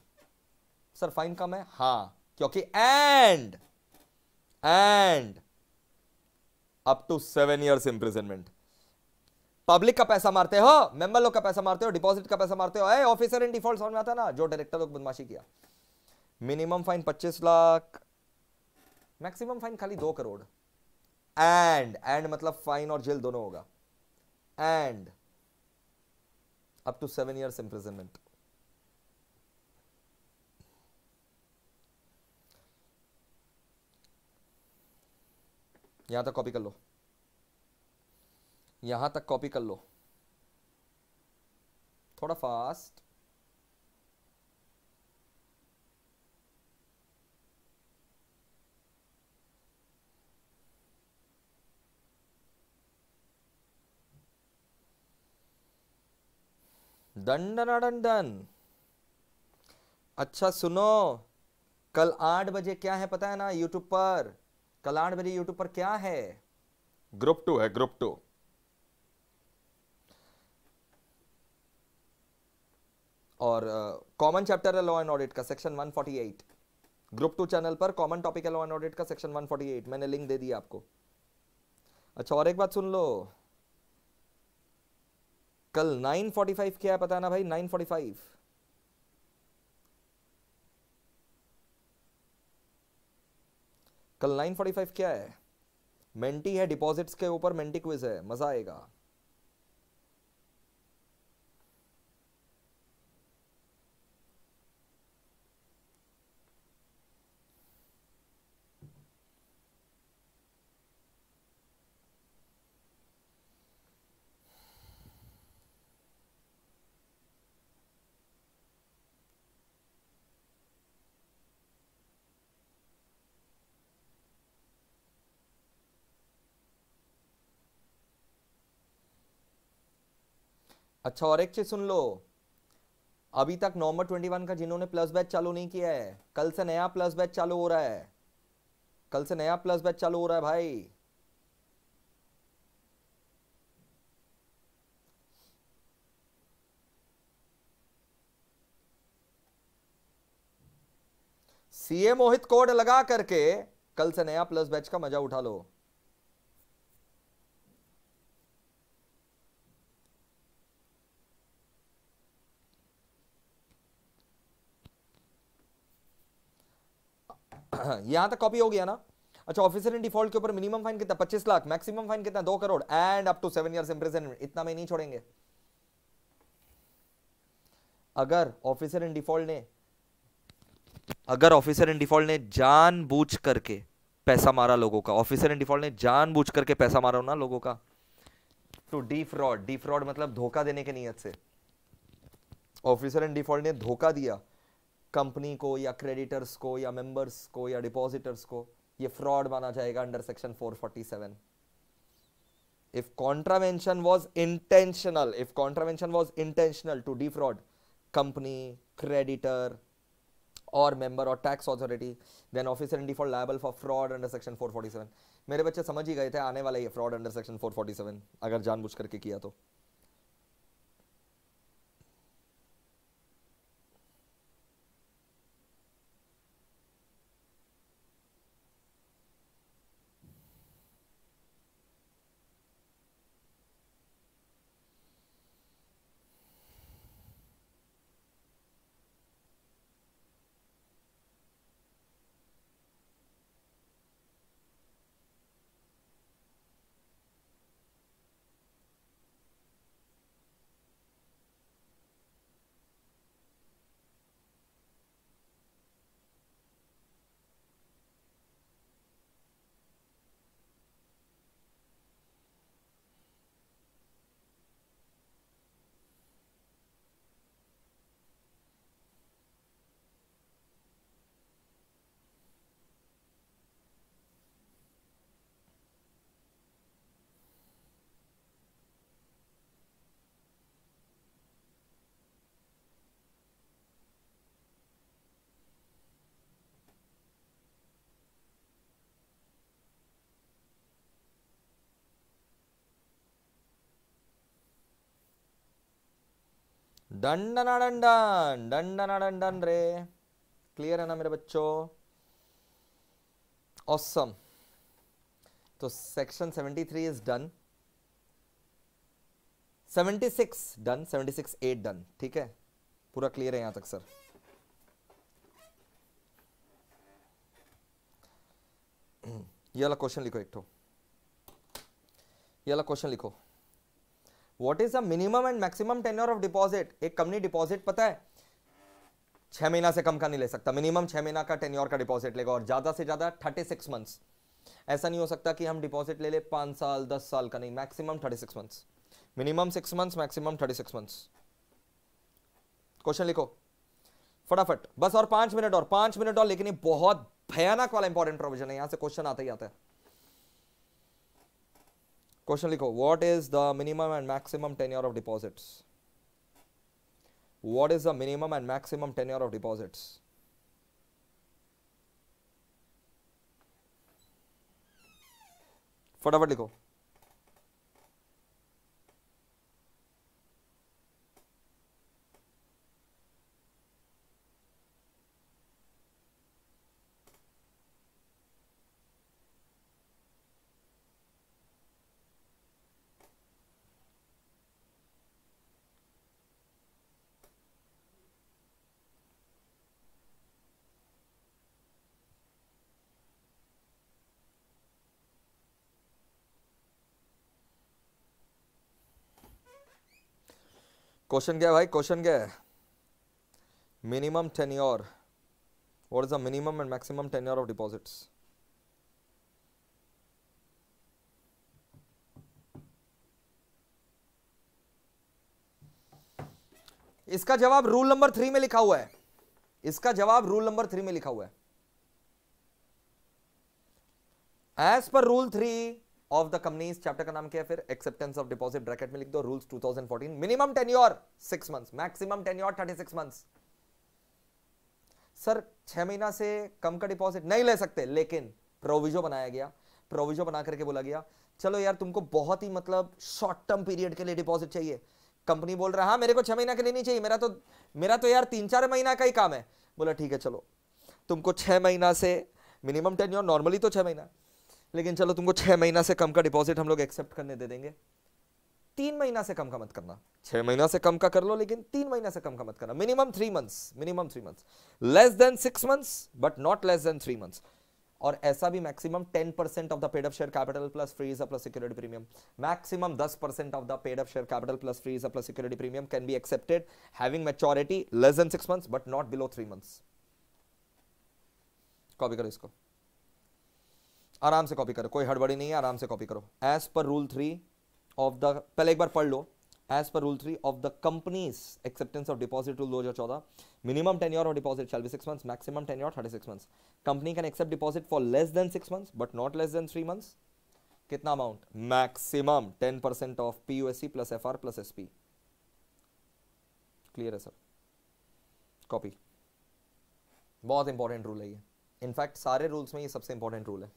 Sir fine कम है? हाँ। क्योंकि and and up to seven years imprisonment public का पैसा मारते हो? मेंबर लोग का पैसा मारते हो? डिपॉजिट का पैसा मारते हो? ए ऑफिसर इन डिफ़ॉल्ट समझ में आता ना? जो डायरेक्टर लोग बदमाशी किया। Minimum fine 25 lakh. Maximum fine खाली दो करोड़। एंड एंड मतलब फाइन और जेल दोनों होगा। And up to seven years imprisonment यहाँ तक कॉपी कर लो। यहाँ तक कॉपी कर लो। थोड़ा fast done done done done अच्छा सुनो कल आठ बजे क्या है पता है ना यूट्यूब पर? कल आठ बजे यूट्यूब पर क्या है? ग्रुप टू है ग्रुप टू। और कॉमन चैप्टर है लॉ एंड ऑडिट का सेक्शन 148 ग्रुप टू चैनल पर कॉमन टॉपिक है लॉ एंड ऑडिट का सेक्शन 148 मैंने लिंक दे दिया आपको। अच्छा और एक बात सुन लो। कल 9:45 क्या है पता ना भाई? 9:45 कल 9:45 क्या है? मेंटी है डिपॉजिट्स के ऊपर मेंटी क्विज है, मज़ा आएगा। अच्छा और एक चीज़ सुन लो। अभी तक नवंबर ट्वेंटी वन का जिन्होंने प्लस बैच चालू नहीं किया है, कल से नया प्लस बैच चालू हो रहा है। कल से नया प्लस बैच चालू हो रहा है भाई। सीए मोहित कोड लगा करके कल से नया प्लस बैच का मज़ा उठा लो। यहाँ तक कॉपी हो गया ना? अच्छा ऑफिसर इन डिफ़ॉल्ट के ऊपर मिनिमम फाइन कितना? पच्चीस लाख। मैक्सिमम फाइन कितना? दो crore. And up to seven years imprisonment इतना में नहीं छोड़ेंगे। अगर ऑफिसर इन डिफ़ॉल्ट ने अगर ऑफिसर इन डिफ़ॉल्ट ने जान बूझ करके पैसा मारा लोगों का ऑफिसर इन डिफ़ॉल्ट ने जान बूझ करके पैसा मारा ना लोगों का तो डी फ्रॉड डी फ्रॉड मतलब धोखा देने के नियत से। ऑफिसर इन डिफ़ॉल्ट ने धोखा दिया। कंपनी को या क्रेडिटर्स को या मेंबर्स को या डिपॉजिटर्स को ये फ्रॉड माना जाएगा under section 447 if contravention was intentional if contravention was intentional to defraud company creditor और मेंबर और tax authority then officer in default liable for fraud under section 447 मेरे बच्चे समझ ही गए थे, आने वाला ये फ्रॉड अंडर सेक्शन 447 अगर जानबूझ करके किया तो। डंडन डंडन डंडन डंडन रे क्लियर है ना मेरे बच्चों ऑसम तो section 73 is done 76 done 76 eight done ठीक है? पूरा क्लियर है यहाँ तक सर ये वाला क्वेश्चन लिखो एक तो ये वाला क्वेश्चन लिखो। What is the minimum and maximum tenure of deposit एक कंपनी डिपॉजिट पता है? छह महीना से कम का नहीं ले सकता। मिनिमम छह महीना का टेन्योर का डिपॉजिट लेगा और ज़्यादा से ज़्यादा थर्टी सिक्स मंथ्स ऐसा नहीं हो सकता कि हम डिपॉजिट ले ले पाँच साल, दस साल का नहीं maximum thirty six months minimum six months maximum thirty six months question लिखो। फटाफट। बस और पाँच मिनट और, पाँच मिनट और, लेकिन ये बहुत भयानक वाला इंपॉर्टेंट प्रोविज़न है। यहाँ से क्वेश्चन आता ही आता है। क्वेश्चन लिखो what is the minimum and maximum tenure of deposits what is the minimum and maximum tenure of deposits फटाफट लिखो क्वेश्चन क्या है भाई? क्वेश्चन क्या है? Minimum tenure is the minimum and maximum tenure of deposits इसका जवाब रूल नंबर थ्री में लिखा हुआ है। इसका जवाब रूल नंबर थ्री में लिखा हुआ है। As per rule three of the companies chapter का नाम क्या है फिर? एक्सेप्टेंस ऑफ़ डिपॉजिट ब्रैकेट में लिख दो rules 2014 minimum tenure six months maximum tenure 36 months sir छह महीना से कम का डिपॉजिट नहीं ले सकते, लेकिन प्रोविजो बनाया गया प्रोविजो बना करके बोला गया, चलो यार, तुमको बहुत ही मतलब शॉर्ट टर्म पीरियड के लिए डिपॉजिट चाहिए। कंपनी बोल रहा हाँ मेरे को छह महीना के लिए नहीं चाहिए, मेरा तो मेरा तो यार तीन चार महीना का ही काम है। बोला, ठीक है, चलो। तुमको छह महीना से मिनिमम टेन्योर नॉर्मली तो छह महीना। लेकिन चलो तुमको छह महीना से कम का डिपॉजिट हम लोग एक्सेप्ट करने दे देंगे। तीन महीना से कम का मत करना। छह महीना से कम का कर लो, लेकिन तीन महीना से कम का मत करना। Minimum three months minimum three months less than six months but not less than three months और ऐसा भी maximum ten percent of the paid of share capital plus freeze plus security premium maximum दस percent of the paid of share capital plus freeze plus security premium can be accepted having maturity less than six months but not below three months copy करो इसको। आराम से copy करो, कोई हड़बड़ी नहीं है, आराम से कॉपी करो। As per rule three of the पहले एक बार पढ़ लो। As per rule three of the companies acceptance of deposit rule दो हज़ार चौदह minimum tenure of deposit shall be six months maximum tenure thirty six months company can accept deposit for less than six months but not less than three months कितना amount maximum ten percent of P USC plus F R plus S P clear है sir copy बहुत important rule है ये। In fact सारे rules में ये सबसे important rule है।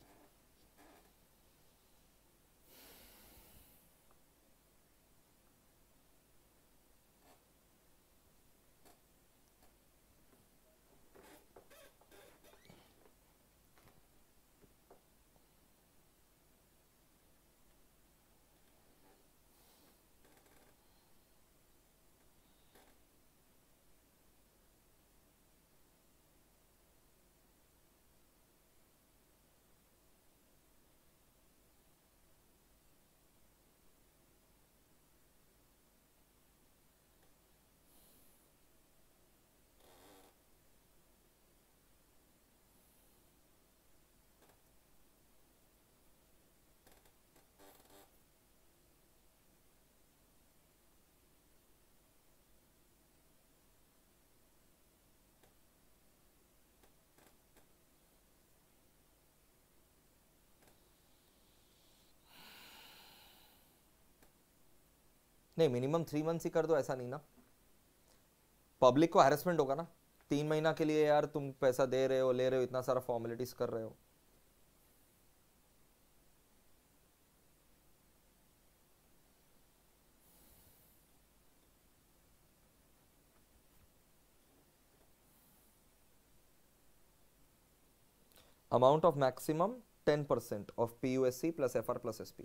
नहीं मिनिमम थ्री मंथ्स ही कर दो, ऐसा नहीं ना। पब्लिक को हेरसमेंट होगा ना। तीन महीना के लिए यार तुम पैसा दे रहे हो, ले रहे हो, इतना सारा फॉर्मेलिटीज कर रहे हो। Amount of maximum 10% of PUSC plus FR plus SP.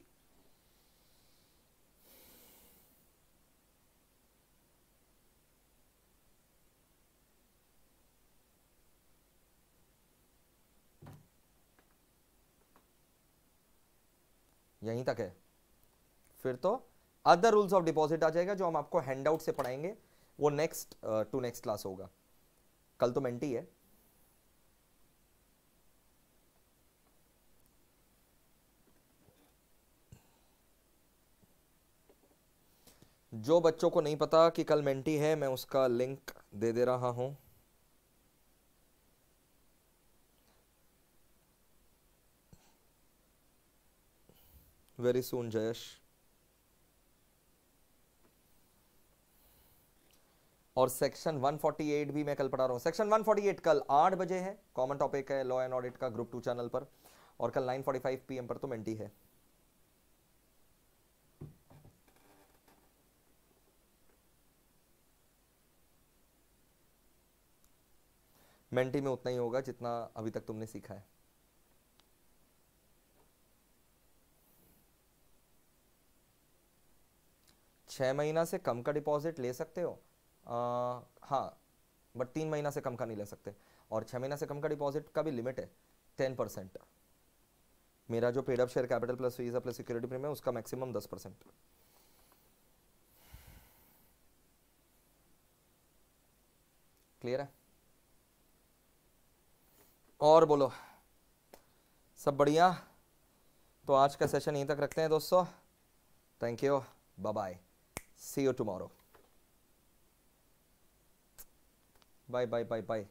यहीं तक है। फिर तो अदर रूल्स ऑफ़ डिपॉजिट आ जाएगा जो हम आपको हैंडआउट से पढ़ाएँगे। वो नेक्स्ट टू नेक्स्ट क्लास होगा। कल तो मेंटी है। जो बच्चों को नहीं पता कि कल मेंटी है, मैं उसका लिंक दे दे रहा हूँ। Very soon, Jayesh. और सेक्शन 148 भी मैं कल पढ़ा रहा हूँ। सेक्शन 148 कल आठ बजे है। कॉमन टॉपिक है लॉ एंड ऑडिट का ग्रुप टू चैनल पर। और कल 9:45 पीएम पर तो मेंटी है। मेंटी में उतना ही होगा जितना अभी तक तुमने सीखा है। छह महीना से कम का डिपॉजिट ले सकते हो? आ, हाँ बट तीन महीना से कम का नहीं ले सकते। और छह महीना से कम का डिपॉजिट का भी लिमिट है टेन परसेंट मेरा जो paid up share capital plus visa plus security premium उसका मैक्सिमम दस परसेंट क्लियर है? और बोलो। सब बढ़िया? तो आज का सेशन यहीं तक रखते हैं दोस्तों। Thank you bye bye see you tomorrow bye bye bye bye